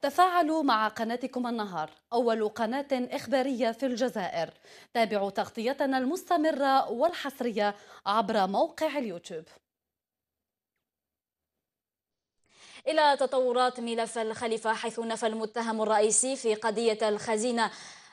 تفاعلوا مع قناتكم النهار أول قناة إخبارية في الجزائر. تابعوا تغطيتنا المستمرة والحصرية عبر موقع اليوتيوب. إلى تطورات ملف الخليفة حيث نفى المتهم الرئيسي في قضية الخزينة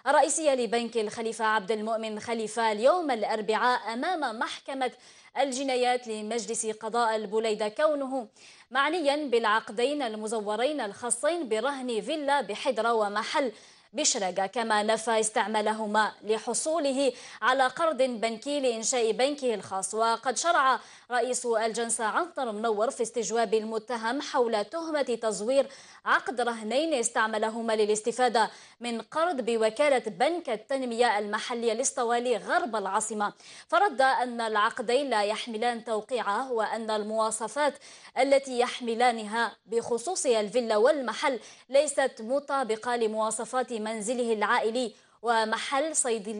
الرئيسية لبنك الخليفة عبد المؤمن خليفة اليوم الأربعاء أمام محكمة الجنايات لمجلس قضاء البوليدة كونه معنيا بالعقدين المزورين الخاصين برهن فيلا بحدرة ومحل بشرقة كما نفى استعمالهما لحصوله على قرض بنكي لإنشاء بنكه الخاص. وقد شرع رئيس الجنسة عنتر منور في استجواب المتهم حول تهمة تزوير عقد رهنين استعملهما للاستفادة من قرض بوكالة بنك التنمية المحلية الاسطوالي غرب العاصمة. فرد أن العقدين لا يحملان توقيعه وأن المواصفات التي يحملانها بخصوص الفيلا والمحل ليست مطابقة لمواصفات منزله العائلي ومحل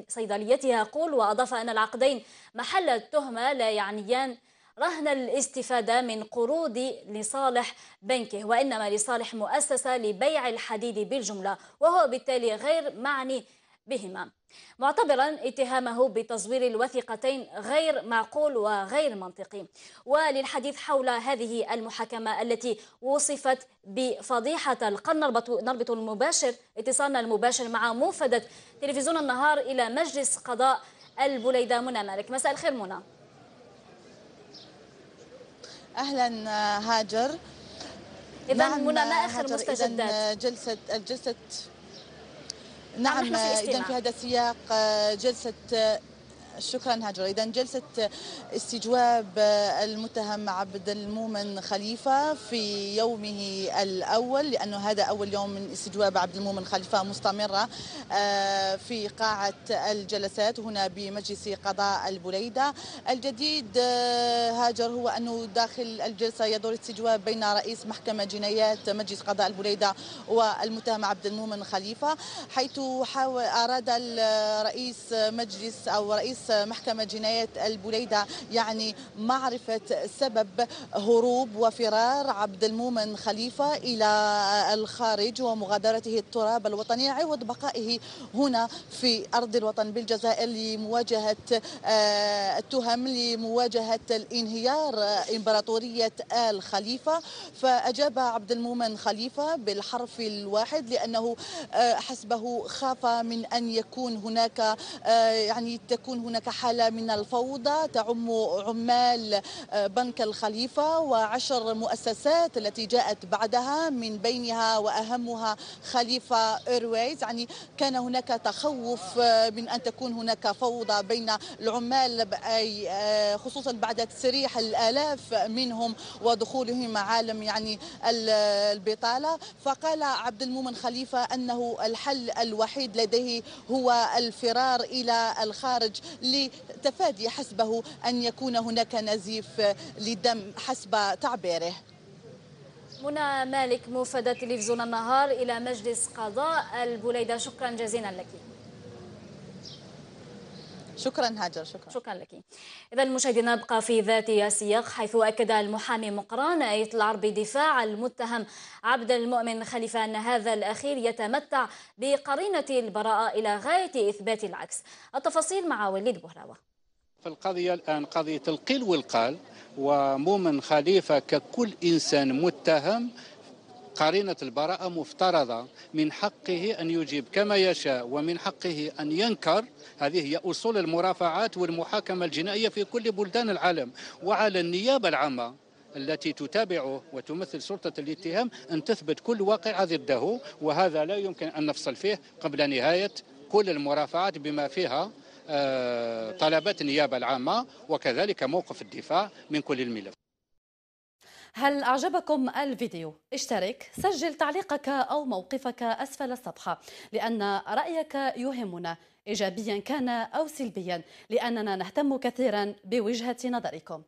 صيدليتها. يقول وأضاف أن العقدين محل التهمة لا يعنيان رهن الاستفادة من قروض لصالح بنكه وإنما لصالح مؤسسة لبيع الحديد بالجملة وهو بالتالي غير معني بهما. معتبرا اتهامه بتزوير الوثيقتين غير معقول وغير منطقي. وللحديث حول هذه المحاكمة التي وصفت بفضيحة القرن نربط المباشر اتصالنا المباشر مع موفدة تلفزيون النهار إلى مجلس قضاء البليدة منى مالك. مساء الخير منى. أهلا هاجر. اذا نعم منى ما آخر مستجدات؟ جلسه الجلسة نعم اذا في هذا السياق جلسة شكرا هاجر. اذا جلسة استجواب المتهم عبد المؤمن خليفة في يومه الأول لأنه هذا أول يوم من استجواب عبد المؤمن خليفة مستمرة في قاعة الجلسات هنا بمجلس قضاء البليدة. الجديد هاجر هو أنه داخل الجلسة يدور استجواب بين رئيس محكمة جنايات مجلس قضاء البليدة والمتهم عبد المؤمن خليفة حيث أراد الرئيس مجلس أو رئيس محكمة جناية البليدة يعني معرفة سبب هروب وفرار عبد المؤمن خليفة إلى الخارج ومغادرته التراب الوطني. عوض بقائه هنا في أرض الوطن بالجزائر لمواجهة التهم لمواجهة الانهيار إمبراطورية آل خليفة. فأجاب عبد المؤمن خليفة بالحرف الواحد لأنه حسبه خاف من أن يكون هناك يعني تكون هناك هناك حالة من الفوضى تعم عمال آه، بنك الخليفة وعشر مؤسسات التي جاءت بعدها من بينها وأهمها خليفة إيرويز. يعني كان هناك تخوف آه، من أن تكون هناك فوضى بين العمال آه، خصوصا بعد تسريح الآلاف منهم ودخولهم عالم يعني البطالة. فقال عبد المؤمن خليفة أنه الحل الوحيد لديه هو الفرار إلى الخارج لتفادي حسبه أن يكون هناك نزيف لدم حسب تعبيره. منى مالك موفدة تلفزيون النهار إلى مجلس قضاء البليدة. شكرا جزيلا لك. شكرا هاجر شكرا. شكرا لك. اذا مشاهدينا نبقى في ذات السياق حيث أكد المحامي مقران إيه العرب دفاع المتهم عبد المؤمن خليفة أن هذا الأخير يتمتع بقرينة البراءة إلى غاية إثبات العكس. التفاصيل مع وليد بهراوة. في القضية الآن قضية القيل والقال ومؤمن خليفة ككل إنسان متهم قرينة البراءة مفترضة من حقه أن يجيب كما يشاء ومن حقه أن ينكر. هذه هي أصول المرافعات والمحاكمة الجنائية في كل بلدان العالم. وعلى النيابة العامة التي تتابعه وتمثل سلطة الاتهام أن تثبت كل واقع ضده وهذا لا يمكن أن نفصل فيه قبل نهاية كل المرافعات بما فيها آه، طلبات النيابة العامة وكذلك موقف الدفاع من كل الملف. هل أعجبكم الفيديو؟ اشترك سجل تعليقك أو موقفك أسفل الصفحة لأن رأيك يهمنا إيجابيا كان أو سلبيا لأننا نهتم كثيرا بوجهة نظركم